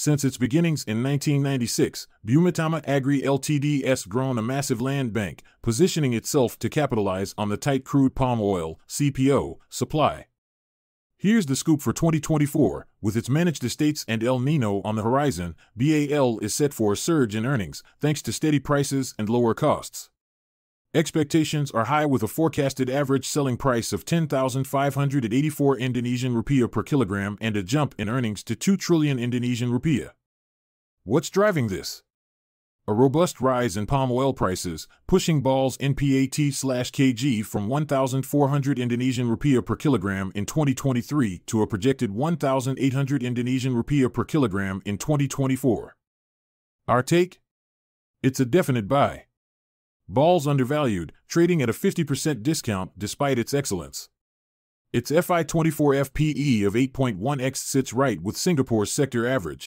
Since its beginnings in 1996, Bumitama Agri Ltd has grown a massive land bank, positioning itself to capitalize on the tight crude palm oil (CPO) supply. Here's the scoop for 2024. With its managed estates and El Nino on the horizon, BAL is set for a surge in earnings thanks to steady prices and lower costs. Expectations are high with a forecasted average selling price of 10,584 Indonesian rupiah per kilogram and a jump in earnings to 2 trillion Indonesian rupiah. What's driving this? a robust rise in palm oil prices, pushing BAL's NPAT/kg from 1,400 Indonesian rupiah per kilogram in 2023 to a projected 1,800 Indonesian rupiah per kilogram in 2024. Our take? It's a definite buy. Bal's undervalued, trading at a 50% discount despite its excellence. Its FY24 FPE of 8.1x sits right with Singapore's sector average.